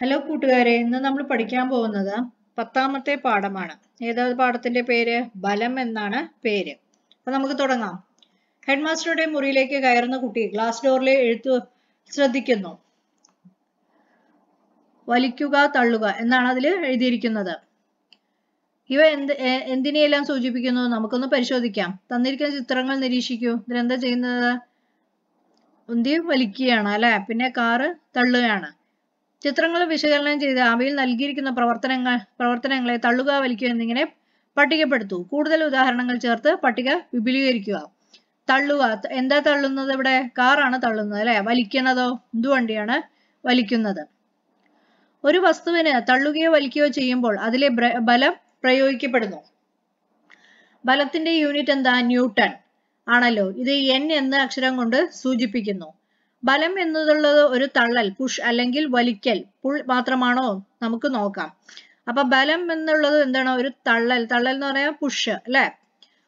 Hello കൂട്ടുകാരെ. ഇന്ന് നമ്മൾ പഠിക്കാൻ പോകുന്നത് പത്താമത്തെ പാഠമാണ്. ഏതാ പാഠത്തിന്റെ പേര്? ബലം എന്നാണ് പേര്. അപ്പൊ നമുക്ക് തുടങ്ങാം. ഹെഡ് മാസ്റ്ററുടെ മുറിയിലേക്ക് കയറുന്ന കുട്ടി ഗ്ലാസ് ഡോറിലെ എഴുത്തു ശ്രദ്ധിക്കുന്നു. വലിക്കുക തള്ളുക എന്നാണ് അതിൽ എഴുതിയിരിക്കുന്നത്. ഇവ എന്ത് എന്തിനെയെല്ലാം സൂചിപ്പിക്കുന്നു? നമുക്കൊന്ന് പരിശോധിക്കാം. തന്നിരിക്കുന്ന ചിത്രങ്ങൾ നിരീക്ഷിക്കൂ. ഇതിലെന്താ ചെയ്യുന്നത്? ഉന്തി വലിക്കുകയാണ് അല്ലെ? പിന്നെ കാറ് തള്ളുകയാണ്. ചിത്രങ്ങൾ വിശകലനം ചെയ്ത് അവയിൽ നൽകിയിരിക്കുന്ന പ്രവർത്തനങ്ങൾ പ്രവർത്തനങ്ങളെ തള്ളുക വലിക്കുക എന്നിങ്ങനെ പട്ടികപ്പെടുത്തു. കൂടുതൽ ഉദാഹരണങ്ങൾ ചേർത്ത് പട്ടിക വിപുലീകരിക്കുക. തള്ളുക എന്താ തള്ളുന്നത് ഇവിടെ? കാറാണ് തള്ളുന്നത് അല്ലെ? വലിക്കണതോ? എന്തുവണ്ടിയാണ് വലിക്കുന്നത്? ഒരു വസ്തുവിന് തള്ളുകയോ വലിക്കുകയോ ചെയ്യുമ്പോൾ അതിലെ ബലം പ്രയോഗിക്കപ്പെടുന്നു. ബലത്തിന്റെ യൂണിറ്റ് എന്താ? ന്യൂട്ടൺ ആണല്ലോ. ഇത് എൻ എന്ന അക്ഷരം കൊണ്ട് സൂചിപ്പിക്കുന്നു. ബലം എന്നുള്ളത് ഒരു തള്ളൽ പുഷ് അല്ലെങ്കിൽ വലിക്കൽ പുൾ മാത്രമാണോ? നമുക്ക് നോക്കാം. അപ്പൊ ബലം എന്നുള്ളത് എന്താണ്? ഒരു തള്ളൽ. തള്ളൽ എന്ന് പറയാ പുഷ് അല്ലെ?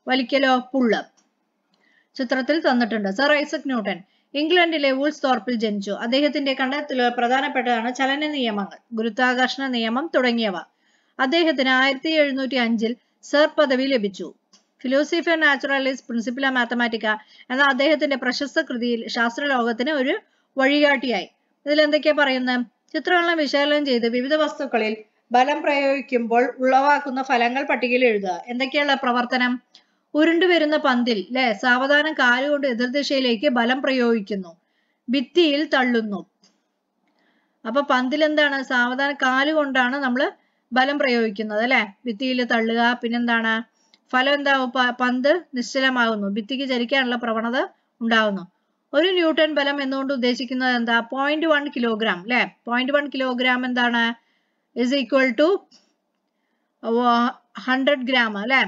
വലിക്കലോ പുള്ള്. ചിത്രത്തിൽ തന്നിട്ടുണ്ട്. സർ ഐസക് ന്യൂട്ടൺ ഇംഗ്ലണ്ടിലെ വൂൾസ് തോർപ്പിൽ ജനിച്ചു. അദ്ദേഹത്തിന്റെ കണ്ടെത്തൽ പ്രധാനപ്പെട്ടതാണ് ചലന നിയമങ്ങൾ ഗുരുത്വാകർഷണ നിയമം തുടങ്ങിയവ. അദ്ദേഹത്തിന് ആയിരത്തി എഴുന്നൂറ്റി അഞ്ചിൽ സർ പദവി ലഭിച്ചു. Philosophy of naturalis principia mathematica എന്ന അദ്ദേഹത്തിന്റെ പ്രശസ്ത കൃതിയിൽ ശാസ്ത്രലോകത്തിന് ഒരു വഴികാട്ടിയായി. ഇതിൽ എന്തൊക്കെയാ പറയുന്നത് ചിത്രങ്ങളെ വിശകലനം ചെയ്ത് വിവിധ വസ്തുക്കളിൽ ബലം പ്രയോഗിക്കുമ്പോൾ ഉളവാക്കുന്ന ഫലങ്ങൾ പട്ടികയിൽ എഴുതുക. എന്തൊക്കെയുള്ള പ്രവർത്തനം? ഉരുണ്ടു വരുന്ന പന്തിൽ ലെ സാവധാനം കാലുകൊണ്ട് എതിർദിശയിലേക്ക് ബലം പ്രയോഗിക്കുന്നു. ഭിത്തിയിൽ തള്ളുന്നു. അപ്പൊ പന്തിൽ എന്താണ്? സാവധാനം കാലുകൊണ്ടാണ് നമ്മൾ ബലം പ്രയോഗിക്കുന്നത് അല്ലെ ഭിത്തിയിൽ തള്ളുക പിന്നെന്താണ്? ഫലം എന്താവും പന്ത് നിശ്ചലമാകുന്നു. ഭിത്തിക്ക് ചലിക്കാനുള്ള പ്രവണത ഉണ്ടാകുന്നു. ഒരു ന്യൂട്ടൺ ബലം എന്നുകൊണ്ട് ഉദ്ദേശിക്കുന്നത് എന്താ? പോയിന്റ് വൺ കിലോഗ്രാം അല്ലെ പോയിന്റ് വൺ കിലോഗ്രാം എന്താണ്? Is equal to hundred gram അല്ലെ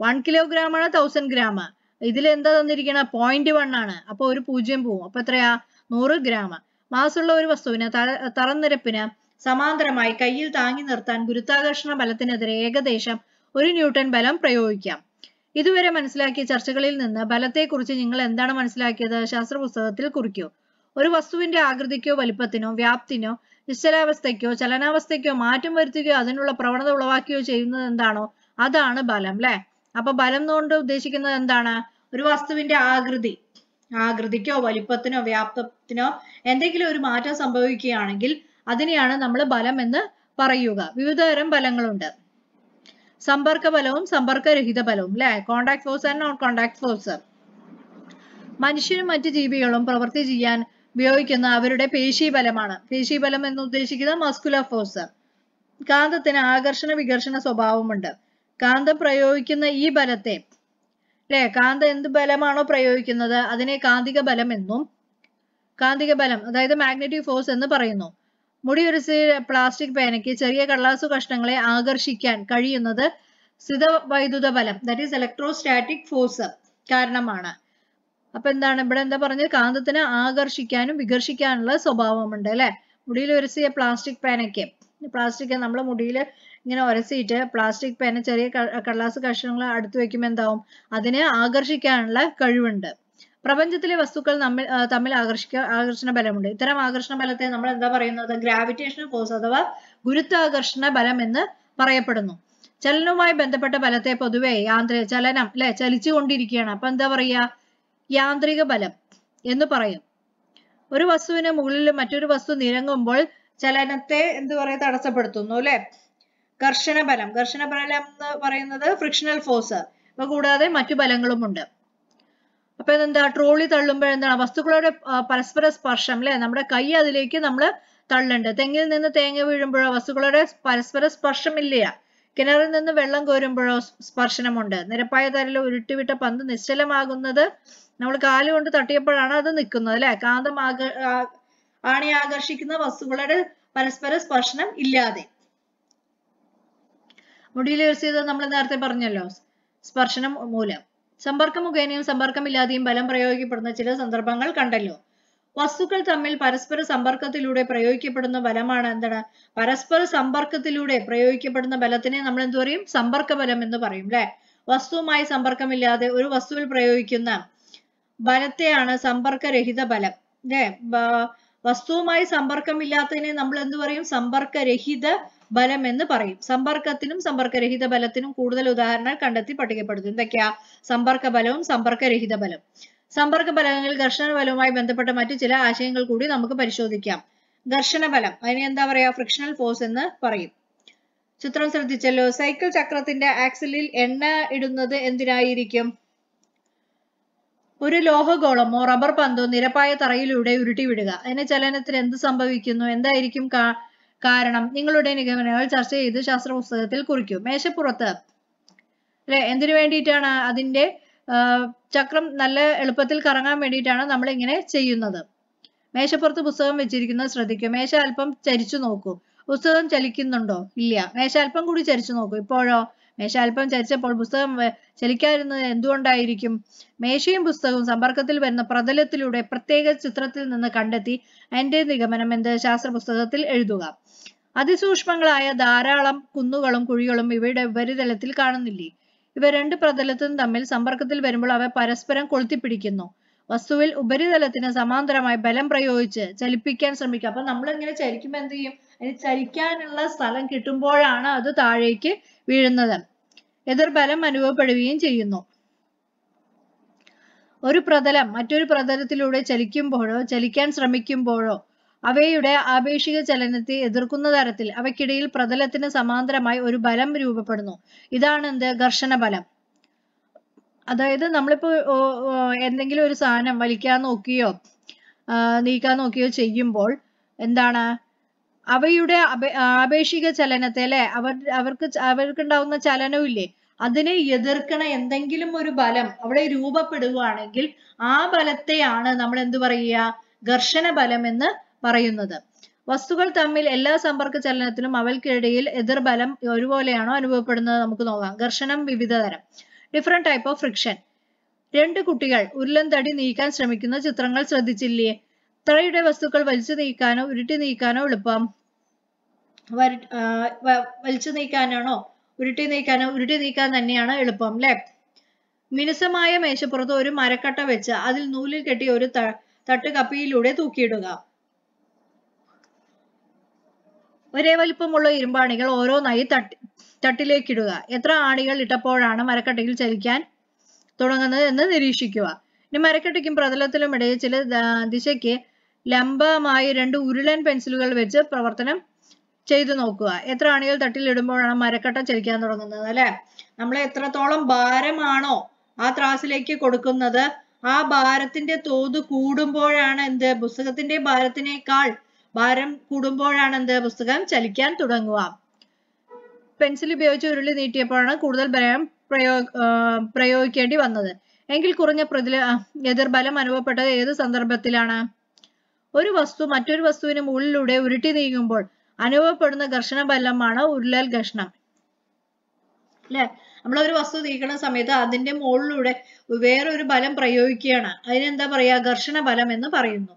വൺ കിലോഗ്രാം ആണ് തൗസൻഡ് ഗ്രാം ഇതിൽ എന്താ തന്നിരിക്കണ? പോയിന്റ് വൺ ആണ്. അപ്പൊ ഒരു പൂജ്യം പോവും. അപ്പൊ എത്രയാ? നൂറ് ഗ്രാം മാസുള്ള ഒരു വസ്തുവിന് തറ- തറനിരപ്പിന് സമാന്തരമായി കയ്യിൽ താങ്ങി നിർത്താൻ ഗുരുത്വാകർഷണ ബലത്തിനെതിരെ ഏകദേശം ഒരു ന്യൂട്ടൺ ബലം പ്രയോഗിക്കാം. ഇതുവരെ മനസ്സിലാക്കിയ ചർച്ചകളിൽ നിന്ന് ബലത്തെക്കുറിച്ച് നിങ്ങൾ എന്താണ് മനസ്സിലാക്കിയത്? ശാസ്ത്ര പുസ്തകത്തിൽ കുറിക്കൂ. ഒരു വസ്തുവിന്റെ ആകൃതിക്കോ വലിപ്പത്തിനോ വ്യാപ്തിനോ നിശ്ചലാവസ്ഥയ്ക്കോ ചലനാവസ്ഥയ്ക്കോ മാറ്റം വരുത്തുകയോ അതിനുള്ള പ്രവണത ഉളവാക്കുകയോ ചെയ്യുന്നത് എന്താണോ അതാണ് ബലം അല്ലെ അപ്പൊ ബലം കൊണ്ട് ഉദ്ദേശിക്കുന്നത് എന്താണ്? ഒരു വസ്തുവിന്റെ ആകൃതി ആകൃതിക്കോ വലിപ്പത്തിനോ വ്യാപ്തത്തിനോ എന്തെങ്കിലും ഒരു മാറ്റം സംഭവിക്കുകയാണെങ്കിൽ അതിനെയാണ് നമ്മൾ ബലം എന്ന് പറയുക. വിവിധതരം ബലങ്ങളുണ്ട്. സമ്പർക്ക ബലവും സമ്പർക്കരഹിത ബലവും അല്ലെ contact force and non contact force മനുഷ്യനും മറ്റു ജീവികളും പ്രവൃത്തി ചെയ്യാൻ ഉപയോഗിക്കുന്ന അവരുടെ പേശി ബലമാണ് പേശി ബലം എന്ന് ഉദ്ദേശിക്കുന്നത് മസ്കുലർ ഫോഴ്സ് കാന്തത്തിന് ആകർഷണ വികർഷണ സ്വഭാവമുണ്ട്. കാന്തം പ്രയോഗിക്കുന്ന ഈ ബലത്തെ അല്ലെ കാന്തം എന്ത് ബലമാണോ പ്രയോഗിക്കുന്നത്? അതിനെ കാന്തിക ബലം എന്നും കാന്തിക ബലം അതായത് മാഗ്നറ്റിക് ഫോഴ്സ് എന്ന് പറയുന്നു. മുടിയുരസി പ്ലാസ്റ്റിക് പേനയ്ക്ക് ചെറിയ കടലാസു കഷ്ണങ്ങളെ ആകർഷിക്കാൻ കഴിയുന്നത് സ്ഥിത വൈദ്യുത ബലം ദാറ്റ് ഈസ് ഇലക്ട്രോസ്റ്റാറ്റിക് ഫോഴ്സ് കാരണമാണ്. അപ്പൊ എന്താണ്? ഇവിടെ എന്താ പറഞ്ഞത്? കാന്തത്തിന് ആകർഷിക്കാനും വികർഷിക്കാനുള്ള സ്വഭാവമുണ്ട് അല്ലെ? മുടിയിൽ ഉരസിയ പ്ലാസ്റ്റിക് പേനയ്ക്ക്. പ്ലാസ്റ്റിക് നമ്മൾ മുടിയിൽ ഇങ്ങനെ ഉരസിയിട്ട് പ്ലാസ്റ്റിക് പേന ചെറിയ കടലാസ് കഷ്ണങ്ങൾ അടുത്ത് വെക്കുമ്പോൾ എന്താവും? അതിനെ ആകർഷിക്കാനുള്ള കഴിവുണ്ട്. പ്രപഞ്ചത്തിലെ വസ്തുക്കൾ നമ്മൾ തമ്മിൽ ആകർഷിക്ക ആകർഷണ ബലമുണ്ട്. ഇത്തരം ആകർഷണ ബലത്തെ നമ്മൾ എന്താ പറയുന്നത്? ഗ്രാവിറ്റേഷൻ ഫോഴ്സ് അഥവാ ഗുരുത്വാകർഷണ ബലം എന്ന് പറയപ്പെടുന്നു. ചലനവുമായി ബന്ധപ്പെട്ട ബലത്തെ പൊതുവെ യാന്ത്രിക ചലനം അല്ലെ? ചലിച്ചുകൊണ്ടിരിക്കുകയാണ്. അപ്പൊ എന്താ പറയാ യാന്ത്രിക ബലം എന്ന് പറയും. ഒരു വസ്തുവിന് മുകളിൽ മറ്റൊരു വസ്തു നിരങ്ങുമ്പോൾ ചലനത്തെ എന്ത് പറയാ? തടസ്സപ്പെടുത്തുന്നു അല്ലെ? ഘർഷണ ബലം. ഘർഷണ ബലം എന്ന് പറയുന്നത് ഫ്രിക്ഷണൽ ഫോഴ്സ് ഇവ കൂടാതെ മറ്റു ബലങ്ങളുമുണ്ട്. അപ്പൊ ഇതെന്താ? ട്രോളി തള്ളുമ്പോൾ എന്താണ്? വസ്തുക്കളുടെ പരസ്പര സ്പർശം അല്ലെ നമ്മുടെ കൈ അതിലേക്ക് നമ്മൾ തള്ളുണ്ട്. തെങ്ങിൽ നിന്ന് തേങ്ങ വീഴുമ്പോഴോ വസ്തുക്കളുടെ പരസ്പര സ്പർശം സ്പർശമില്ല. കിണറിൽ നിന്ന് വെള്ളം കോരുമ്പോഴോ സ്പർശനമുണ്ട്. നിരപ്പായ തരയിൽ ഉരുട്ടിവിട്ട പന്ത് നിശ്ചലമാകുന്നത് നമ്മൾ കാലുകൊണ്ട് തട്ടിയപ്പോഴാണ് അത് നിൽക്കുന്നത് അല്ലെ കാന്തം ആക ആണി ആകർഷിക്കുന്ന വസ്തുക്കളുടെ പരസ്പര സ്പർശനം ഇല്ലാതെ. മുടിയിൽ ഉരസിയത് നമ്മൾ നേരത്തെ പറഞ്ഞല്ലോ. സ്പർശനം മൂലം. സമ്പർക്കം മുഖേനയും സമ്പർക്കമില്ലാതെയും ബലം പ്രയോഗിക്കപ്പെടുന്ന ചില സന്ദർഭങ്ങൾ കണ്ടല്ലോ. വസ്തുക്കൾ തമ്മിൽ പരസ്പര സമ്പർക്കത്തിലൂടെ പ്രയോഗിക്കപ്പെടുന്ന ബലമാണ് എന്താണ്? പരസ്പര സമ്പർക്കത്തിലൂടെ പ്രയോഗിക്കപ്പെടുന്ന ബലത്തിനെ നമ്മൾ എന്ത് പറയും? സമ്പർക്ക ബലം എന്ന് പറയും അല്ലെ വസ്തുവുമായി സമ്പർക്കമില്ലാതെ ഒരു വസ്തുവിൽ പ്രയോഗിക്കുന്ന ബലത്തെയാണ് സമ്പർക്കരഹിത ബലം അല്ലെ വസ്തുവുമായി സമ്പർക്കമില്ലാത്തതിനെ നമ്മൾ എന്ത് പറയും? സമ്പർക്കരഹിത ബലം എന്ന് പറയും. സമ്പർക്കത്തിനും സമ്പർക്കരഹിത ബലത്തിനും കൂടുതൽ ഉദാഹരണങ്ങൾ കണ്ടെത്തി പട്ടികപ്പെടുത്തും എന്തൊക്കെയാ? സമ്പർക്ക ബലവും സമ്പർക്കരഹിത ബലം സമ്പർക്ക ബലങ്ങൾ ഘർഷണ ബലവുമായി ബന്ധപ്പെട്ട മറ്റു ചില ആശയങ്ങൾ കൂടി നമുക്ക് പരിശോധിക്കാം. ഘർഷണ ബലം. അതിനെ എന്താ പറയാ? ഫ്രിക്ഷണൽ ഫോഴ്സ് എന്ന് പറയും. ചിത്രം ശ്രദ്ധിച്ചല്ലോ? സൈക്കിൾ ചക്രത്തിന്റെ ആക്സിലിൽ എണ്ണ ഇടുന്നത് എന്തിനായിരിക്കും? ഒരു ലോഹഗോളമോ റബ്ബർ പന്തോ നിരപ്പായ തറയിലൂടെ ഉരുട്ടിവിടുക. അതിന്റെ ചലനത്തിന് എന്ത് സംഭവിക്കുന്നു? എന്തായിരിക്കും കാരണം നിങ്ങളുടെ നിഗമനങ്ങൾ ചർച്ച ചെയ്ത് ശാസ്ത്ര പുസ്തകത്തിൽ കുറിക്കൂ. മേശപ്പുറത്ത്. അല്ലെ? എന്തിനു വേണ്ടിയിട്ടാണ് അതിന്റെ ചക്രം നല്ല എളുപ്പത്തിൽ കറങ്ങാൻ വേണ്ടിയിട്ടാണ് നമ്മൾ ഇങ്ങനെ ചെയ്യുന്നത്? മേശപ്പുറത്ത് പുസ്തകം വെച്ചിരിക്കുന്നത് ശ്രദ്ധിക്കുക മേശ അല്പം ചരിച്ചു നോക്കൂ. പുസ്തകം ചലിക്കുന്നുണ്ടോ? ഇല്ല. മേശ അല്പം കൂടി ചരിച്ചു നോക്കൂ. ഇപ്പോഴോ? മേശ അല്പം പുസ്തകം ചലിക്കാതിരുന്നത് എന്തുകൊണ്ടായിരിക്കും? മേശയും പുസ്തകവും സമ്പർക്കത്തിൽ വരുന്ന പ്രതലത്തിലൂടെ പ്രത്യേക ചിത്രത്തിൽ നിന്ന് കണ്ടെത്തി എന്റെ നിഗമനം എന്ത്? ശാസ്ത്ര പുസ്തകത്തിൽ എഴുതുക. അതിസൂക്ഷ്മങ്ങളായ ധാരാളം കുന്നുകളും കുഴികളും ഇവയുടെ ഉപരിതലത്തിൽ കാണുന്നില്ലേ? ഇവ രണ്ട് പ്രതലത്തിനും തമ്മിൽ സമ്പർക്കത്തിൽ വരുമ്പോൾ അവ പരസ്പരം കൊളുത്തിപ്പിടിക്കുന്നു. വസ്തുവിൽ ഉപരിതലത്തിന് സമാന്തരമായി ബലം പ്രയോഗിച്ച് ചലിപ്പിക്കാൻ ശ്രമിക്കുക അപ്പൊ നമ്മൾ ഇങ്ങനെ ചലിക്കുമ്പോൾ എന്ത് ചെയ്യും? അതിന് ചലിക്കാനുള്ള സ്ഥലം കിട്ടുമ്പോഴാണ് അത് താഴേക്ക് വീഴുന്നത്. എതിർബലം അനുഭവപ്പെടുകയും ചെയ്യുന്നു. ഒരു പ്രതലം മറ്റൊരു പ്രതലത്തിലൂടെ ചലിക്കുമ്പോഴോ ചലിക്കാൻ ശ്രമിക്കുമ്പോഴോ അവയുടെ ആപേക്ഷിക ചലനത്തെ എതിർക്കുന്ന തരത്തിൽ അവയ്ക്കിടയിൽ പ്രതലത്തിന് സമാന്തരമായി ഒരു ബലം രൂപപ്പെടുന്നു. ഇതാണ് എന്ത്? ഘർഷണ ബലം. അതായത് നമ്മളിപ്പോ എന്തെങ്കിലും ഒരു സാധനം വലിക്കാൻ നോക്കിയോ നീക്കാൻ നോക്കിയോ ചെയ്യുമ്പോൾ എന്താണ്? അവയുടെ ആപേക്ഷിക ചലനത്തെ അല്ലെ? അവർ അവർക്ക് അവർക്കുണ്ടാവുന്ന ചലനവും ഇല്ലേ അതിനെ എതിർക്കണ എന്തെങ്കിലും ഒരു ബലം അവിടെ രൂപപ്പെടുകയാണെങ്കിൽ ആ ബലത്തെയാണ് നമ്മൾ എന്ത് പറയുക? ഘർഷണ ബലം എന്ന് പറയുന്നത്. വസ്തുക്കൾ തമ്മിൽ എല്ലാ സമ്പർക്ക ചലനത്തിലും അവൽക്കിടയിൽ എതിർബലം ഒരുപോലെയാണോ അനുഭവപ്പെടുന്നത്? നമുക്ക് നോക്കാം. ഘർഷണം വിവിധ തരം. ഡിഫറെന്റ് ടൈപ്പ് ഓഫ് ഫ്രിക്ഷൻ രണ്ട് കുട്ടികൾ ഉരുളൻ തടി നീക്കാൻ ശ്രമിക്കുന്ന ചിത്രങ്ങൾ ശ്രദ്ധിച്ചില്ലേ? തറയുടെ വസ്തുക്കൾ വലിച്ചു നീക്കാനോ ഉരുട്ടി നീക്കാനോ എളുപ്പം. വലിച്ചു നീക്കാനാണോ? ഉരുട്ടി നീക്കാനോ ഉരുട്ടി നീക്കാൻ തന്നെയാണ് എളുപ്പം അല്ലെ മിനുസമായ മേശപ്പുറത്ത് ഒരു മരക്കട്ട വെച്ച് അതിൽ നൂലിൽ കെട്ടി ഒരു തട്ട് കപ്പിയിലൂടെ തൂക്കിയിടുക. ഒരേ വലിപ്പമുള്ള ഇരുമ്പാണികൾ ഓരോന്നായി തട്ടി തട്ടിലേക്കിടുക. എത്ര ആണികൾ ഇട്ടപ്പോഴാണ് മരക്കട്ടയിൽ ചലിക്കാൻ തുടങ്ങുന്നത് എന്ന് നിരീക്ഷിക്കുക. ഇനി മരക്കട്ടയ്ക്കും പ്രതലത്തിലും ഇടയിൽ ചില ദിശയ്ക്ക് ലംബമായി രണ്ട് ഉരുളൻ പെൻസിലുകൾ വെച്ച് പ്രവർത്തനം ചെയ്തു നോക്കുക. എത്ര അണികൾ തട്ടിലിടുമ്പോഴാണ് മരക്കട്ട ചലിക്കാൻ തുടങ്ങുന്നത് അല്ലെ? നമ്മൾ എത്രത്തോളം ഭാരമാണോ ആ ത്രാസിലേക്ക് കൊടുക്കുന്നത് ആ ഭാരത്തിന്റെ തോത് കൂടുമ്പോഴാണ് എന്ത്? പുസ്തകത്തിന്റെ ഭാരത്തിനേക്കാൾ ഭാരം കൂടുമ്പോഴാണ് എന്ത്? പുസ്തകം ചലിക്കാൻ തുടങ്ങുക. പെൻസിൽ ഉപയോഗിച്ച് ഉരുളി നീട്ടിയപ്പോഴാണ് കൂടുതൽ ബലം പ്രയോ പ്രയോഗിക്കേണ്ടി വന്നത്. എങ്കിൽ കുറഞ്ഞ പ്രതില എതിർബലം അനുഭവപ്പെട്ടത് ഏത് സന്ദർഭത്തിലാണ്? ഒരു വസ്തു മറ്റൊരു വസ്തുവിന് മുകളിലൂടെ ഉരുട്ടി നീങ്ങുമ്പോൾ അനുഭവപ്പെടുന്ന ഘർഷണ ബലമാണ് ഉരുളൽ ഘർഷണം. അല്ലെ? നമ്മളൊരു വസ്തു നീക്കുന്ന സമയത്ത് അതിന്റെ മുകളിലൂടെ വേറൊരു ബലം പ്രയോഗിക്കുകയാണ്. അതിനെന്താ പറയാ ഘർഷണ ബലം എന്ന് പറയുന്നു.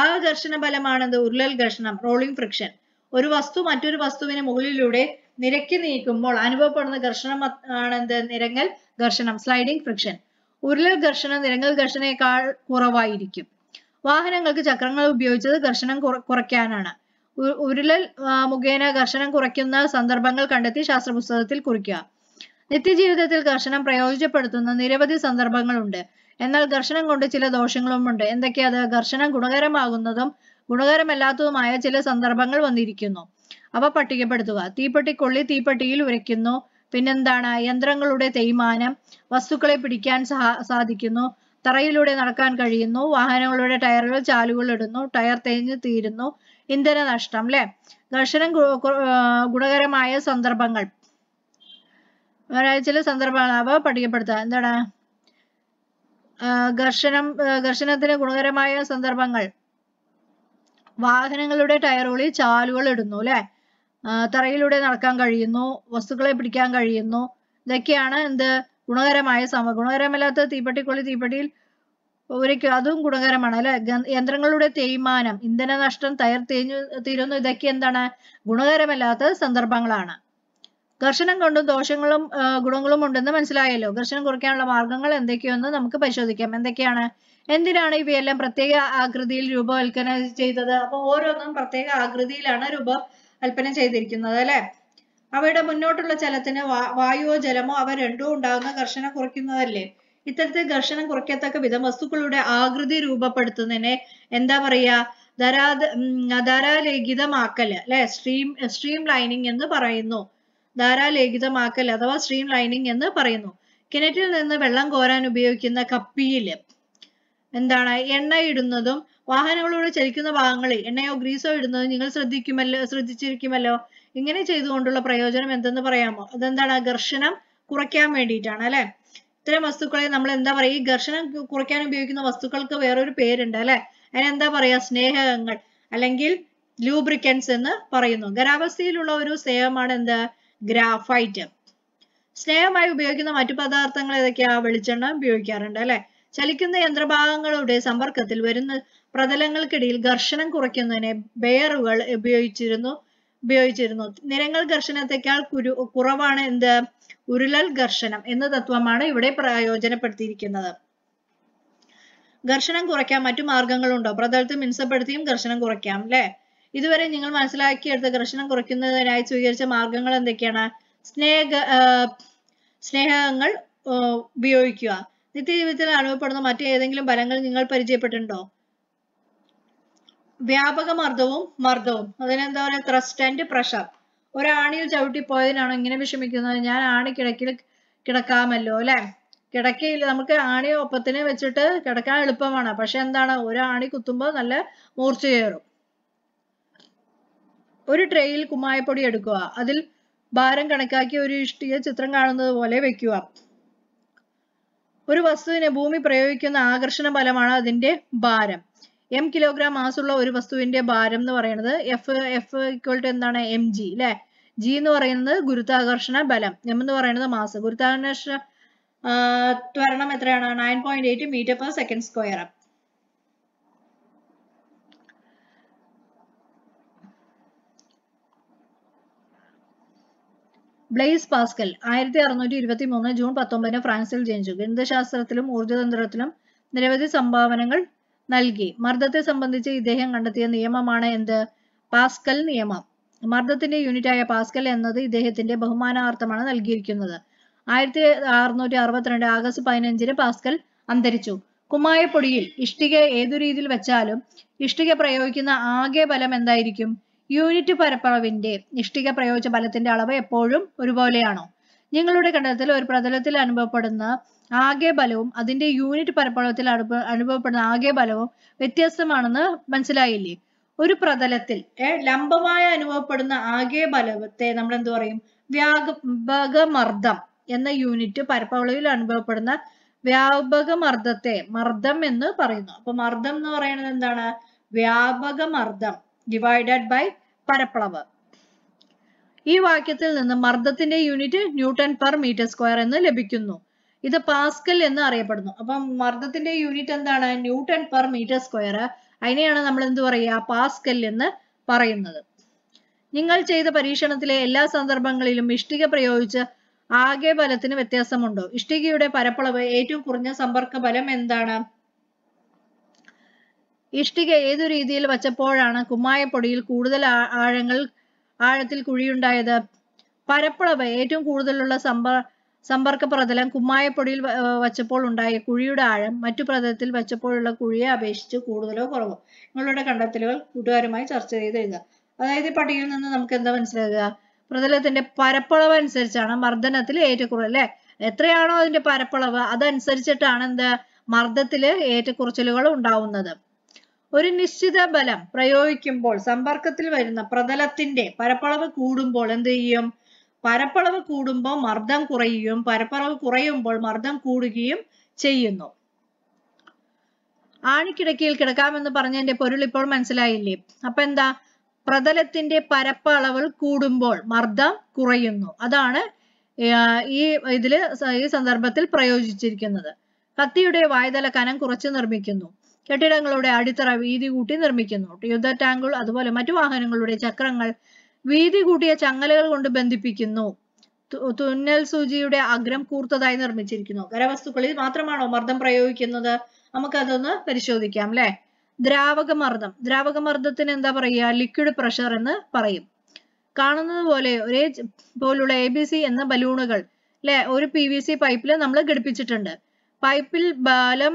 ആ ഘർഷണ ബലമാണെന്ത് ഉരുളൽ ഘർഷണം റോളിംഗ് ഫ്രിക്ഷൻ ഒരു വസ്തു മറ്റൊരു വസ്തുവിന് മുകളിലൂടെ നിരക്കി നീക്കുമ്പോൾ അനുഭവപ്പെടുന്ന ഘർഷണം ആണെന്ത്? നിരങ്ങൽ ഘർഷണം സ്ലൈഡിംഗ് ഫ്രിക്ഷൻ ഉരുളൽ ഘർഷണം നിരങ്ങൽ ഘർഷണേക്കാൾ കുറവായിരിക്കും. വാഹനങ്ങൾക്ക് ചക്രങ്ങൾ ഉപയോഗിച്ചത് ഘർഷണം കുറ- കുറയ്ക്കാനാണ്. ഉരുളൽ മുഖേന ഘർഷണം കുറയ്ക്കുന്ന സന്ദർഭങ്ങൾ കണ്ടെത്തി ശാസ്ത്ര പുസ്തകത്തിൽ കുറിക്കുക. നിത്യജീവിതത്തിൽ ഘർഷണം പ്രയോജനപ്പെടുത്തുന്ന നിരവധി സന്ദർഭങ്ങളുണ്ട്. എന്നാൽ ഘർഷണം കൊണ്ട് ചില ദോഷങ്ങളുമുണ്ട്. എന്തൊക്കെയാ അത് ഘർഷണം ഗുണകരമാകുന്നതും ഗുണകരമല്ലാത്തതുമായ ചില സന്ദർഭങ്ങൾ വന്നിരിക്കുന്നു. അവ പട്ടികപ്പെടുത്തുക. തീപ്പെട്ടി കൊള്ളി തീപ്പെട്ടിയിൽ ഉരയ്ക്കുന്നു. പിന്നെന്താണ്? യന്ത്രങ്ങളുടെ തേയ്മാനം. വസ്തുക്കളെ പിടിക്കാൻ സാധിക്കുന്നു. തറയിലൂടെ നടക്കാൻ കഴിയുന്നു. വാഹനങ്ങളുടെ ടയറുകൾ ചാലുകൾ ഇടുന്നു. ടയർ തേഞ്ഞു തീരുന്നു. ഇന്ധന നഷ്ടം അല്ലെ ഘർഷണം ഗുണകരമായ സന്ദർഭങ്ങൾ. ചില സന്ദർഭങ്ങൾ അവ പഠിക്കപ്പെടുത്തുക എന്താണ് ഘർഷണം ഘർഷണത്തിന് ഗുണകരമായ സന്ദർഭങ്ങൾ. വാഹനങ്ങളുടെ ടയറുകളിൽ ചാലുകൾ ഇടുന്നു അല്ലെ തറയിലൂടെ നടക്കാൻ കഴിയുന്നു. വസ്തുക്കളെ പിടിക്കാൻ കഴിയുന്നു. ഇതൊക്കെയാണ് എന്ത്? ഗുണകരമായ സമ ഗുണകരമല്ലാത്ത തീപ്പെട്ടിക്കൊള്ളി തീപ്പെട്ടിയിൽ ഉരയ്ക്കും. അതും ഗുണകരമാണ് അല്ലെ? യന്ത്രങ്ങളുടെ തേയ്മാനം ഇന്ധന നഷ്ടം തയർ തേഞ്ഞു തീരുന്നു. ഇതൊക്കെ എന്താണ്? ഗുണകരമല്ലാത്ത സന്ദർഭങ്ങളാണ്. ഘർഷണം കൊണ്ടും ദോഷങ്ങളും ഗുണങ്ങളും ഉണ്ടെന്ന് മനസ്സിലായല്ലോ. ഘർഷണം കുറയ്ക്കാനുള്ള മാർഗങ്ങൾ എന്തൊക്കെയെന്ന് നമുക്ക് പരിശോധിക്കാം. എന്തൊക്കെയാണ്? എന്തിനാണ് ഇവയെല്ലാം പ്രത്യേക ആകൃതിയിൽ രൂപവൽക്കരണം ചെയ്തത്? അപ്പൊ ഓരോന്നും പ്രത്യേക ആകൃതിയിലാണ് രൂപകൽപ്പന ചെയ്തിരിക്കുന്നത് അല്ലെ? അവയുടെ മുന്നോട്ടുള്ള ചലത്തിന് വായുവോ ജലമോ അവ രണ്ടും ഉണ്ടാകുന്ന ഘർഷണം കുറയ്ക്കുന്നതല്ലേ? ഇത്തരത്തിൽ ഘർഷണം കുറയ്ക്കത്തക്ക വിധം വസ്തുക്കളുടെ ആകൃതി രൂപപ്പെടുത്തുന്നതിനെ എന്താ പറയാ? ധരാ ധാരാലേഖിതമാക്കൽ അല്ലെ? സ്ട്രീം സ്ട്രീം ലൈനിങ് എന്ന് പറയുന്നു. ധാരാലേഖിതമാക്കൽ അഥവാ സ്ട്രീം ലൈനിങ് എന്ന് പറയുന്നു. കിണറ്റിൽ നിന്ന് വെള്ളം കോരാൻ ഉപയോഗിക്കുന്ന കപ്പിയിൽ എന്താണ്? എണ്ണ ഇടുന്നതും വാഹനങ്ങളോട് ചലിക്കുന്ന ഭാഗങ്ങളിൽ എണ്ണയോ ഗ്രീസോ ഇടുന്നതും നിങ്ങൾ ശ്രദ്ധിക്കുമല്ലോ ശ്രദ്ധിച്ചിരിക്കുമല്ലോ? ഇങ്ങനെ ചെയ്തുകൊണ്ടുള്ള പ്രയോജനം എന്തെന്ന് പറയാമോ? അതെന്താണ്? ഘർഷണം കുറയ്ക്കാൻ വേണ്ടിയിട്ടാണ് അല്ലെ? ഇത്തരം വസ്തുക്കളെ നമ്മൾ എന്താ പറയുക? ഈ ഘർഷണം കുറയ്ക്കാൻ ഉപയോഗിക്കുന്ന വസ്തുക്കൾക്ക് വേറൊരു പേരുണ്ട് അല്ലെ? അതിനെന്താ പറയാ സ്നേഹകങ്ങൾ അല്ലെങ്കിൽ ലൂബ്രിക്കൻസ് എന്ന് പറയുന്നു. ഖരാവസ്ഥയിലുള്ള ഒരു സ്നേഹമാണ് എന്ത്? ഗ്രാഫൈറ്റ്. സ്നേഹമായി ഉപയോഗിക്കുന്ന മറ്റു പദാർത്ഥങ്ങൾ ഏതൊക്കെയാ? വെളിച്ചെണ്ണ ഉപയോഗിക്കാറുണ്ട് അല്ലെ? ചലിക്കുന്ന യന്ത്രഭാഗങ്ങളുടെ സമ്പർക്കത്തിൽ വരുന്ന പ്രതലങ്ങൾക്കിടയിൽ ഘർഷണം കുറയ്ക്കുന്നതിന് ബെയറുകൾ ഉപയോഗിച്ചിരുന്നു. ഉപയോഗിച്ചിരുന്നു. നിരങ്ങൾ ഘർഷണത്തെക്കാൾ കുരു കുറവാണ് എന്ത്? ഉരുളൽ ഘർഷണം എന്ന തത്വമാണ് ഇവിടെ പ്രയോജനപ്പെടുത്തിയിരിക്കുന്നത്. ഘർഷണം കുറയ്ക്കാൻ മറ്റു മാർഗങ്ങളുണ്ടോ? പ്രതലത്തിൽ മിനുസപ്പെടുത്തിയും ഘർഷണം കുറയ്ക്കാം അല്ലെ ഇതുവരെ നിങ്ങൾ മനസ്സിലാക്കിയെടുത്ത ഘർഷണം കുറയ്ക്കുന്നതിനായി സ്വീകരിച്ച മാർഗങ്ങൾ എന്തൊക്കെയാണ്? സ്നേഹ സ്നേഹങ്ങൾ ഉപയോഗിക്കുക. നിത്യജീവിതത്തിൽ അനുഭവപ്പെടുന്ന മറ്റേതെങ്കിലും ഫലങ്ങൾ നിങ്ങൾ പരിചയപ്പെട്ടിട്ടുണ്ടോ? വ്യാപക മർദ്ദവും. മർദ്ദവും അതിനെന്താ പറയുക ത്രസ്റ്റ് ആൻഡ് പ്രഷർ ഒരാണിയിൽ ചവിട്ടിപ്പോയതിനാണോ ഇങ്ങനെ വിഷമിക്കുന്നത്? ഞാൻ ആണി കിടക്കിൽ കിടക്കാമല്ലോ അല്ലെ? കിടക്കയില്ല. നമുക്ക് ആണി ഒപ്പത്തിന് വെച്ചിട്ട് കിടക്കാൻ എളുപ്പമാണ്. പക്ഷെ എന്താണ്? ഒരാണി കുത്തുമ്പോൾ നല്ല മൂർച്ച കയറും ഒരു ട്രേയിൽ കുമ്മായപ്പൊടി എടുക്കുക. അതിൽ ഭാരം കണക്കാക്കി ഒരു ഇഷ്ടിക ചിത്രം കാണുന്നത് പോലെ വെക്കുക. ഒരു വസ്തുവിനെ ഭൂമി പ്രയോഗിക്കുന്ന ആകർഷണ ബലമാണ് അതിന്റെ ഭാരം. എം കിലോഗ്രാം മാസുള്ള ഒരു വസ്തുവിന്റെ ഭാരം എന്ന് പറയുന്നത് എഫ് എഫ് ഇക്വൽ ടു എന്താണ്? എം ജി അല്ലെ ജി എന്ന് പറയുന്നത് ഗുരുത്വാകർഷണ ബലം. എം എന്ന് പറയുന്നത് മാസ് ഗുരുത്വാകർഷണ ത്വരണം എത്രയാണ്? Nine point eight metre per second square Blaise Pascal ആയിരത്തി അറുന്നൂറ്റി ഇരുപത്തി മൂന്ന് ജൂൺ പത്തൊമ്പതിന് ഫ്രാൻസിൽ ജനിച്ചു. ഗണിതശാസ്ത്രത്തിലും ഊർജതന്ത്രത്തിലും നിരവധി സംഭാവനകൾ നൽകി. മർദ്ദത്തെ സംബന്ധിച്ച് ഇദ്ദേഹം കണ്ടെത്തിയ നിയമമാണ് എന്ത്? പാസ്കൽ നിയമം. മർദ്ദത്തിന്റെ യൂണിറ്റായ പാസ്കൽ എന്നത് ഇദ്ദേഹത്തിന്റെ ബഹുമാനാർത്ഥമാണ് നൽകിയിരിക്കുന്നത്. ആയിരത്തി അറുന്നൂറ്റി അറുപത്തിരണ്ട് ആഗസ്റ്റ് പതിനഞ്ചിന് പാസ്കൽ അന്തരിച്ചു. കുമ്മായപ്പൊടിയിൽ ഇഷ്ടിക ഏതു രീതിയിൽ വെച്ചാലും ഇഷ്ടിക പ്രയോഗിക്കുന്ന ആകെ ബലം എന്തായിരിക്കും? യൂണിറ്റ് പരപ്പളവിന്റെ ഇഷ്ടിക പ്രയോഗിച്ച ബലത്തിന്റെ അളവ് എപ്പോഴും ഒരുപോലെയാണോ? നിങ്ങളുടെ കണ്ടത്തിൽ ഒരു പ്രതലത്തിൽ അനുഭവപ്പെടുന്ന ആകെ ബലവും അതിന്റെ യൂണിറ്റ് പരപ്പളവത്തിൽ അനുഭവപ്പെടുന്ന ആകെ ബലവും വ്യത്യസ്തമാണെന്ന് മനസ്സിലായില്ലേ? ഒരു പ്രതലത്തിൽ ലംബമായ ലംബമായി അനുഭവപ്പെടുന്ന ആകെ ബലത്തെ നമ്മൾ എന്ത് പറയും? വ്യാപകമർദ്ദം എന്ന യൂണിറ്റ് പരപ്പളവിൽ അനുഭവപ്പെടുന്ന വ്യാപകമർദ്ദത്തെ മർദ്ദം എന്ന് പറയുന്നു. അപ്പൊ മർദ്ദം എന്ന് പറയുന്നത് എന്താണ്? വ്യാപകമർദ്ദം ഡിവൈഡഡ് ബൈ പരപ്പളവ്. ഈ വാക്യത്തിൽ നിന്ന് മർദ്ദത്തിന്റെ unit newton per metre square എന്ന് ലഭിക്കുന്നു. ഇത് പാസ്കൽ എന്ന് അറിയപ്പെടുന്നു. അപ്പം മർദ്ദത്തിന്റെ യൂണിറ്റ് എന്താണ്? Newton per metre square. അതിനെയാണ് നമ്മൾ എന്ത് പറയുക? പാസ്കൽ എന്ന് പറയുന്നത്. നിങ്ങൾ ചെയ്ത പരീക്ഷണത്തിലെ എല്ലാ സന്ദർഭങ്ങളിലും ഇഷ്ടിക പ്രയോഗിച്ച് ആകെ ബലത്തിന് വ്യത്യാസമുണ്ടോ? ഇഷ്ടികയുടെ പരപ്പളവ് ഏറ്റവും കുറഞ്ഞ സമ്പർക്ക ബലം എന്താണ്? ഇഷ്ടിക ഏതു രീതിയിൽ വച്ചപ്പോഴാണ് കുമ്മായപ്പൊടിയിൽ കൂടുതൽ ആഴങ്ങൾ ആഴത്തിൽ കുഴിയുണ്ടായത്. പരപ്പളവ് ഏറ്റവും കൂടുതലുള്ള സമ്പർ സമ്പർക്ക പ്രതലം കുമ്മായപ്പൊടിയിൽ വച്ചപ്പോൾ ഉണ്ടായ കുഴിയുടെ ആഴം മറ്റു പ്രതലത്തിൽ വച്ചപ്പോഴുള്ള കുഴിയെ അപേക്ഷിച്ച് കൂടുതലോ കുറവോ? നിങ്ങളുടെ കണ്ടെത്തലുകൾ കൂട്ടുകാരുമായി ചർച്ച ചെയ്ത് എഴുതുക അതായത് പട്ടികയിൽ നിന്ന് നമുക്ക് എന്താ മനസ്സിലാക്കുക പ്രതലത്തിന്റെ പരപ്പളവ് അനുസരിച്ചാണ് മർദ്ദനത്തിൽ ഏറ്റക്കുറവ് അല്ലെ? എത്രയാണോ അതിന്റെ പരപ്പളവ് അതനുസരിച്ചിട്ടാണ് എന്ത് മർദ്ദത്തിൽ ഏറ്റക്കുറച്ചിലുകൾ ഉണ്ടാവുന്നത്. ഒരു നിശ്ചിത ബലം പ്രയോഗിക്കുമ്പോൾ സമ്പർക്കത്തിൽ വരുന്ന പ്രതലത്തിന്റെ പരപ്പളവ് കൂടുമ്പോൾ എന്ത് ചെയ്യും? പരപ്പളവ് കൂടുമ്പോൾ മർദ്ദം കുറയുകയും പരപ്പളവ് കുറയുമ്പോൾ മർദ്ദം കൂടുകയും ചെയ്യുന്നു. ആണിക്കിടക്കിയിൽ കിടക്കാമെന്ന് പറഞ്ഞതിന്റെ പൊരുൾ ഇപ്പോൾ മനസ്സിലായില്ലേ? അപ്പൊ എന്താ? പ്രതലത്തിന്റെ പരപ്പളവ് കൂടുമ്പോൾ മർദ്ദം കുറയുന്നു. അതാണ് ഈ ഇതിൽ ഈ സന്ദർഭത്തിൽ പ്രയോജിച്ചിരിക്കുന്നത് കത്തിയുടെ വായുതല കനം കുറച്ച് നിർമ്മിക്കുന്നു. കെട്ടിടങ്ങളുടെ അടിത്തറ വീതി കൂട്ടി നിർമ്മിക്കുന്നു. യുദ്ധ ടാങ്കുകൾ അതുപോലെ മറ്റു വാഹനങ്ങളുടെ ചക്രങ്ങൾ വീതി കൂട്ടിയ ചങ്ങലകൾ കൊണ്ട് ബന്ധിപ്പിക്കുന്നു. തുന്നൽ സൂചിയുടെ അഗ്രം കൂർത്തതായി നിർമ്മിച്ചിരിക്കുന്നു. ഖരവസ്തുക്കളിൽ മാത്രമാണോ മർദ്ദം പ്രയോഗിക്കുന്നത്? നമുക്കതൊന്ന് പരിശോധിക്കാം അല്ലെ ദ്രാവക മർദ്ദം. ദ്രാവക മർദ്ദത്തിന് എന്താ പറയുക? ലിക്വിഡ് പ്രഷർ എന്ന് പറയും. കാണുന്നത് പോലെ ഒരേ പോലുള്ള എ ബി സി എന്ന ബലൂണുകൾ അല്ലെ ഒരു പി വി സി പൈപ്പിൽ നമ്മൾ ഘടിപ്പിച്ചിട്ടുണ്ട്. പൈപ്പിൽ ബലം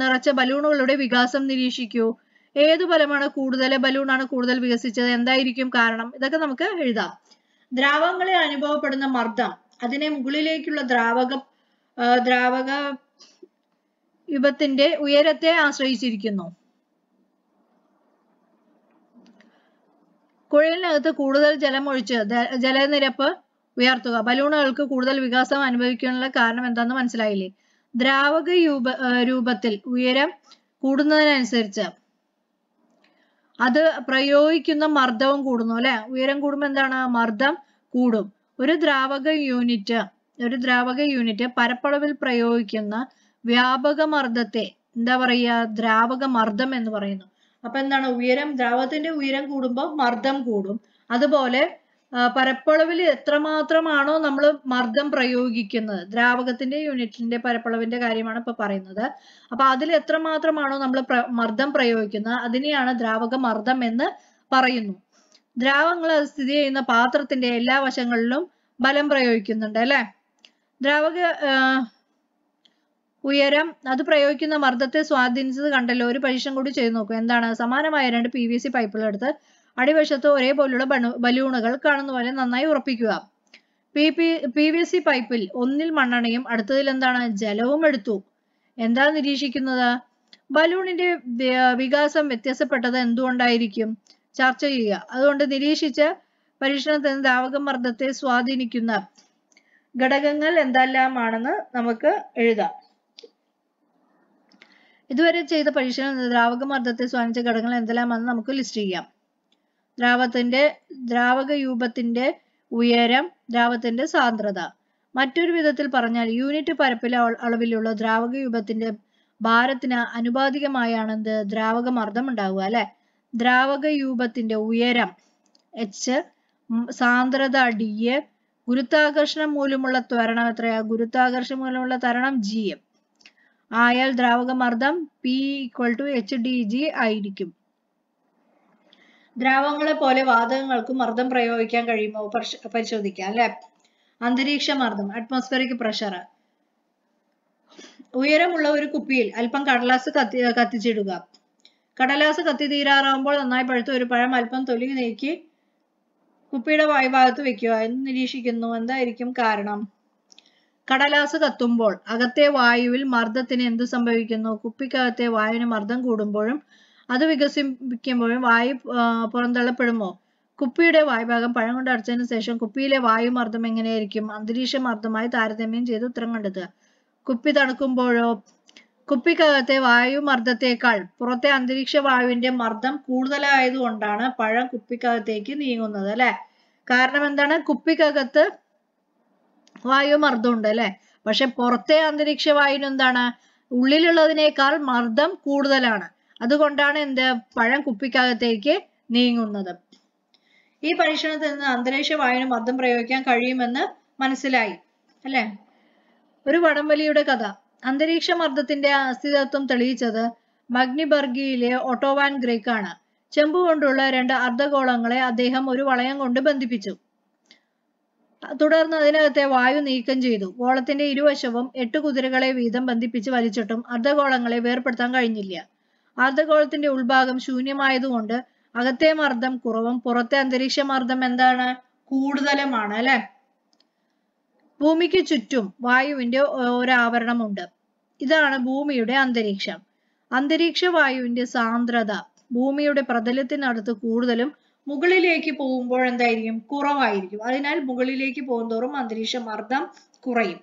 നിറച്ച ബലൂണുകളുടെ വികാസം നിരീക്ഷിക്കൂ. ഏത് ബലമാണ് കൂടുതൽ ബലൂണാണ് കൂടുതൽ വികസിച്ചത്? എന്തായിരിക്കും കാരണം? ഇതൊക്കെ നമുക്ക് എഴുതാം. ദ്രാവകങ്ങളിൽ അനുഭവപ്പെടുന്ന മർദ്ദം. അതിനെ മുകളിലേക്കുള്ള ദ്രാവക ദ്രാവക വിപത്തിന്റെ ഉയരത്തെ ആശ്രയിച്ചിരിക്കുന്നു. കുഴലിനകത്ത് കൂടുതൽ ജലം ഒഴിച്ച് ജലനിരപ്പ് ഉയർത്തുക. ബലൂണുകൾക്ക് കൂടുതൽ വികാസം അനുഭവിക്കാനുള്ള കാരണം എന്താണെന്ന് മനസ്സിലായില്ലേ? ദ്രാവക രൂപ രൂപത്തിൽ ഉയരം കൂടുന്നതിനനുസരിച്ച് അത് പ്രയോഗിക്കുന്ന മർദ്ദവും കൂടുന്നു അല്ലെ? ഉയരം കൂടുമ്പോൾ എന്താണ്? മർദ്ദം കൂടും. ഒരു ദ്രാവക യൂണിറ്റ് ഒരു ദ്രാവക യൂണിറ്റ് പരപ്പളവിൽ പ്രയോഗിക്കുന്ന വ്യാപക മർദ്ദത്തെ എന്താ പറയുക? ദ്രാവക മർദ്ദം എന്ന് പറയുന്നു. അപ്പൊ എന്താണ്? ഉയരം ദ്രാവകത്തിന്റെ ഉയരം കൂടുമ്പോൾ മർദ്ദം കൂടും. അതുപോലെ പരപ്പളവിൽ എത്രമാത്രമാണോ നമ്മൾ മർദ്ദം പ്രയോഗിക്കുന്നത്. ദ്രാവകത്തിന്റെ യൂണിറ്റിന്റെ പരപ്പളവിന്റെ കാര്യമാണ് ഇപ്പൊ പറയുന്നത്. അപ്പൊ അതിൽ എത്രമാത്രമാണോ നമ്മൾ മർദ്ദം പ്രയോഗിക്കുന്നത് അതിനെയാണ് ദ്രാവക മർദ്ദം എന്ന് പറയുന്നു. ദ്രാവകങ്ങൾ അത് സ്ഥിതി ചെയ്യുന്ന പാത്രത്തിന്റെ എല്ലാ വശങ്ങളിലും ബലം പ്രയോഗിക്കുന്നുണ്ട് അല്ലെ? ദ്രാവക ഉയരം അത് പ്രയോഗിക്കുന്ന മർദ്ദത്തെ സ്വാധീനിച്ചത് കണ്ടല്ലോ. ഒരു പരീക്ഷണം കൂടി ചെയ്തു നോക്കൂ. എന്താണ്? സമാനമായ രണ്ട് പി വി സി പൈപ്പുകൾ എടുത്ത് അടിവശത്ത് ഒരേപോലുള്ള ബലൂണുകൾ കാണുന്ന പോലെ നന്നായി ഉറപ്പിക്കുക. P P P V C പൈപ്പിൽ ഒന്നിൽ മണ്ണെണ്ണയും അടുത്തതിൽ എന്താണ്? ജലവും എടുത്തു. എന്താ നിരീക്ഷിക്കുന്നത്? ബലൂണിന്റെ വികാസം വ്യത്യാസപ്പെട്ടത് എന്തുകൊണ്ടായിരിക്കും? ചർച്ച ചെയ്യുക. അതുകൊണ്ട് നിരീക്ഷിച്ച പരീക്ഷണത്തിന് ദ്രാവക മർദ്ദത്തെ സ്വാധീനിക്കുന്ന ഘടകങ്ങൾ എന്തെല്ലാമാണെന്ന് നമുക്ക് എഴുതാം. ഇതുവരെ ചെയ്ത പരീക്ഷണം ദ്രാവക മർദ്ദത്തെ സ്വാധീനിച്ച ഘടകങ്ങൾ എന്തെല്ലാമാണെന്ന് നമുക്ക് ലിസ്റ്റ് ചെയ്യാം. ദ്രാവകത്തിന്റെ ദ്രാവക രൂപത്തിന്റെ ഉയരം ദ്രാവത്തിന്റെ സാന്ദ്രത. മറ്റൊരു വിധത്തിൽ പറഞ്ഞാൽ യൂണിറ്റ് പരപ്പിലെ അളവിലുള്ള ദ്രാവക രൂപത്തിന്റെ ഭാരത്തിന് അനുപാതികമായാണ് എന്ത്? ദ്രാവക മർദ്ദം ഉണ്ടാവുക അല്ലെ? ദ്രാവക രൂപത്തിന്റെ ഉയരം എച്ച് സാന്ദ്രത ഡി എ ഗുരുത്വാകർഷണം മൂലമുള്ള ത്വരണം എത്രയാ? ഗുരുത്വാകർഷണം മൂലമുള്ള തരണം ജി എം ആയാൽ ദ്രാവക മർദ്ദം P equal to H D G ആയിരിക്കും. ദ്രാവകങ്ങളെ പോലെ വാതകങ്ങൾക്ക് മർദ്ദം പ്രയോഗിക്കാൻ കഴിയുമോ? പരിശ- പരിശോധിക്കാം അല്ലെ? അന്തരീക്ഷ മർദ്ദം അറ്റ്മോസ്ഫിയറിക് പ്രഷർ ഉയരമുള്ള ഒരു കുപ്പിയിൽ അല്പം കടലാസ് കത്തി കത്തിച്ചിടുക. കടലാസ് കത്തി തീരാറാകുമ്പോൾ നന്നായി പഴുത്ത ഒരു പഴം അല്പം തൊലി നീക്കി കുപ്പിയുടെ വായുഭാഗത്ത് വെക്കുക. എന്ന് നിരീക്ഷിക്കുന്നു. എന്തായിരിക്കും കാരണം? കടലാസ് കത്തുമ്പോൾ അകത്തെ വായുവിൽ മർദ്ദത്തിന് എന്ത് സംഭവിക്കുന്നു? കുപ്പിക്കകത്തെ വായുവിന് മർദ്ദം കൂടുമ്പോഴും അത് വികസിപ്പിക്കുമ്പോഴും വായു പുറന്തള്ളപ്പെടുമോ? കുപ്പിയുടെ വായുഭാഗം പഴം കൊണ്ട് അടച്ചതിന് ശേഷം കുപ്പിയിലെ വായുമർദ്ദം എങ്ങനെയായിരിക്കും? അന്തരീക്ഷ മർദ്ദമായി താരതമ്യം ചെയ്ത് ഉത്തരം കണ്ടെത്തുക. കുപ്പി തണുക്കുമ്പോഴോ? കുപ്പിക്കകത്തെ വായുമർദ്ദത്തേക്കാൾ പുറത്തെ അന്തരീക്ഷ വായുവിന്റെ മർദ്ദം കൂടുതലായതുകൊണ്ടാണ് പഴം കുപ്പിക്കകത്തേക്ക് നീങ്ങുന്നത് അല്ലെ? കാരണം എന്താണ്? കുപ്പിക്കകത്ത് വായുമർദ്ദം ഉണ്ട് അല്ലെ? പക്ഷെ പുറത്തെ അന്തരീക്ഷ വായുവിന് എന്താണ്? ഉള്ളിലുള്ളതിനേക്കാൾ മർദ്ദം കൂടുതലാണ്. അതുകൊണ്ടാണ് എന്ത്? പഴം കുപ്പിക്കകത്തേക്ക് നീങ്ങുന്നത്. ഈ പരീക്ഷണത്തിൽ നിന്ന് അന്തരീക്ഷ വായുവിന് മർദ്ദം പ്രയോഗിക്കാൻ കഴിയുമെന്ന് മനസ്സിലായി. അല്ലെ? ഒരു വടംവലിയുടെ കഥ. അന്തരീക്ഷ മർദ്ദത്തിന്റെ അസ്ഥിതത്വം തെളിയിച്ചത് മഗ്നിബർഗിയിലെ ഒട്ടോവാൻ ഗ്രേക്ക് ആണ് ചെമ്പ് കൊണ്ടുള്ള രണ്ട് അർദ്ധഗോളങ്ങളെ അദ്ദേഹം ഒരു വളയം കൊണ്ട് ബന്ധിപ്പിച്ചു. തുടർന്ന് അതിനകത്തെ വായു നീക്കം ചെയ്തു. ഗോളത്തിന്റെ ഇരുവശവും എട്ട് കുതിരകളെ വീതം ബന്ധിപ്പിച്ച് വലിച്ചിട്ടും അർദ്ധഗോളങ്ങളെ വേർപെടുത്താൻ കഴിഞ്ഞില്ല. അർദ്ധഗോളത്തിന്റെ ഉൾഭാഗം ശൂന്യമായതുകൊണ്ട് അകത്തെ മർദ്ദം കുറവും പുറത്തെ അന്തരീക്ഷ മർദ്ദം എന്താണ്? കൂടുതലുമാണ് അല്ലെ? ഭൂമിക്ക് ചുറ്റും വായുവിന്റെ ഒരാവരണമുണ്ട്. ഇതാണ് ഭൂമിയുടെ അന്തരീക്ഷം. അന്തരീക്ഷ വായുവിന്റെ സാന്ദ്രത ഭൂമിയുടെ പ്രതലത്തിനടുത്ത് കൂടുതലും മുകളിലേക്ക് പോകുമ്പോൾ എന്തായിരിക്കും? കുറവായിരിക്കും. അതിനാൽ മുകളിലേക്ക് പോകുന്തോറും അന്തരീക്ഷ മർദ്ദം കുറയും.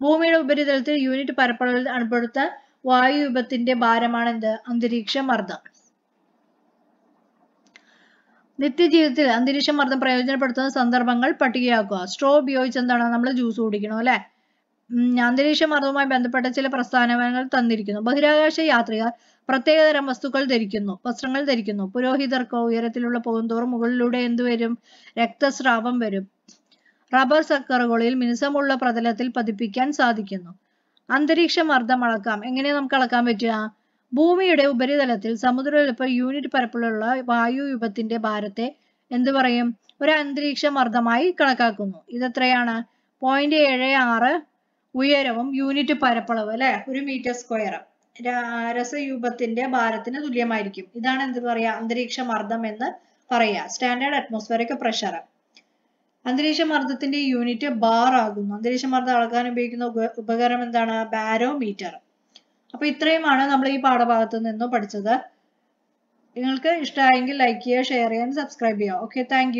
ഭൂമിയുടെ ഉപരിതലത്തിൽ യൂണിറ്റ് പരപ്പളവിൽ അണുപ്പെടുത്ത വായുവിപത്തിന്റെ ഭാരമാണ് എന്ത് അന്തരീക്ഷ മർദ്ദം നിത്യജീവിതത്തിൽ അന്തരീക്ഷ മർദ്ദം പ്രയോജനപ്പെടുത്തുന്ന സന്ദർഭങ്ങൾ പട്ടികയാക്കുക. സ്ട്രോ ഉപയോഗിച്ച് എന്താണ് നമ്മൾ ജ്യൂസ് കുടിക്കണം അല്ലെ? അന്തരീക്ഷ മർദ്ദവുമായി ബന്ധപ്പെട്ട ചില പ്രസ്ഥാനങ്ങൾ തന്നിരിക്കുന്നു. ബഹിരാകാശ യാത്രികർ പ്രത്യേകതരം വസ്തുക്കൾ ധരിക്കുന്നു വസ്ത്രങ്ങൾ ധരിക്കുന്നു. പുരോഹിതർക്കോ ഉയരത്തിലുള്ള പോകുന്തോറും മുകളിലൂടെ എന്ത് വരും? രക്തസ്രാവം വരും. റബ്ബർ സക്കറുകളിൽ മിനുസമുള്ള പ്രതലത്തിൽ പതിപ്പിക്കാൻ സാധിക്കുന്നു. അന്തരീക്ഷ മർദ്ദം അളക്കാം എങ്ങനെ നമുക്ക് അളക്കാൻ പറ്റുക? ഭൂമിയുടെ ഉപരിതലത്തിൽ സമുദ്രനിരപ്പ് യൂണിറ്റ് പരപ്പിലുള്ള വായു യുപത്തിന്റെ ഭാരത്തെ എന്ത് പറയും? ഒരു അന്തരീക്ഷ മർദ്ദമായി കണക്കാക്കുന്നു. ഇതെത്രയാണ്? പോയിന്റ് ഏഴ് ആറ് ഉയരവും യൂണിറ്റ് പരപ്പളവ് അല്ലെ? ഒരു മീറ്റർ സ്ക്വയർ രസയൂപത്തിന്റെ ഭാരത്തിന് തുല്യമായിരിക്കും. ഇതാണ് എന്ത് പറയാ അന്തരീക്ഷ മർദ്ദം എന്ന് പറയാ സ്റ്റാൻഡേർഡ് അറ്റ്മോസ്ഫിയറിക് പ്രഷർ അന്തരീക്ഷ മർദ്ദത്തിന്റെ യൂണിറ്റ് ബാർ ആകുന്നു. അന്തരീക്ഷ മർദ്ദം അളക്കാൻ ഉപയോഗിക്കുന്ന ഉപ- ഉപകരണം എന്താണ്? ബാരോമീറ്റർ അപ്പൊ ഇത്രയുമാണ് നമ്മൾ ഈ പാഠഭാഗത്ത് നിന്ന് പഠിച്ചത്. നിങ്ങൾക്ക് ഇഷ്ടമായെങ്കിൽ ലൈക്ക് ചെയ്യുക ഷെയർ ചെയ്യാൻ സബ്സ്ക്രൈബ് ചെയ്യുക. Okay thank